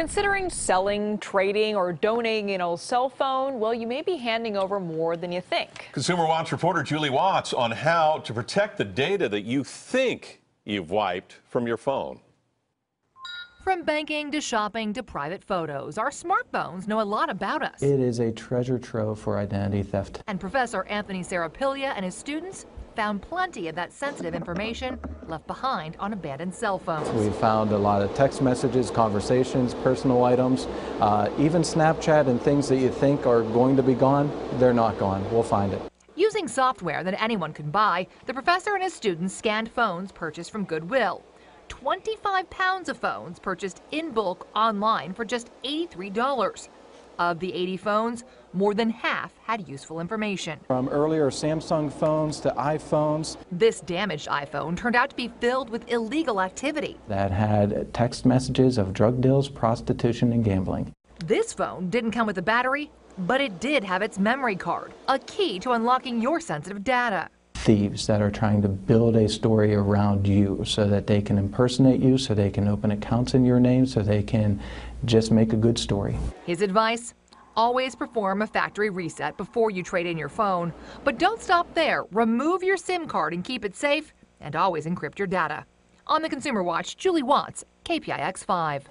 Considering selling, trading, or donating an old cell phone, well, you may be handing over more than you think. Consumer Watch reporter Julie Watts on how to protect the data that you think you've wiped from your phone. From banking to shopping to private photos, our smartphones know a lot about us. It is a treasure trove for identity theft. And Professor Anthony Serapiglia and his students found plenty of that sensitive information left behind on abandoned cell phones. We found a lot of text messages, conversations, personal items, uh, even Snapchat and things that you think are going to be gone, they're not gone. We'll find it. Using software that anyone can buy, the professor and his students scanned phones purchased from Goodwill. 25 pounds of phones purchased in bulk online for just $83. Of the 80 phones, more than half had useful information. From earlier Samsung phones to iPhones. This damaged iPhone turned out to be filled with illegal activity. That had text messages of drug deals, prostitution, and gambling. This phone didn't come with a battery, but it did have its memory card, a key to unlocking your sensitive data thieves that are trying to build a story around you so that they can impersonate you, so they can open accounts in your name, so they can just make a good story. His advice? Always perform a factory reset before you trade in your phone. But don't stop there. Remove your SIM card and keep it safe, and always encrypt your data. On the Consumer Watch, Julie Watts, KPIX 5.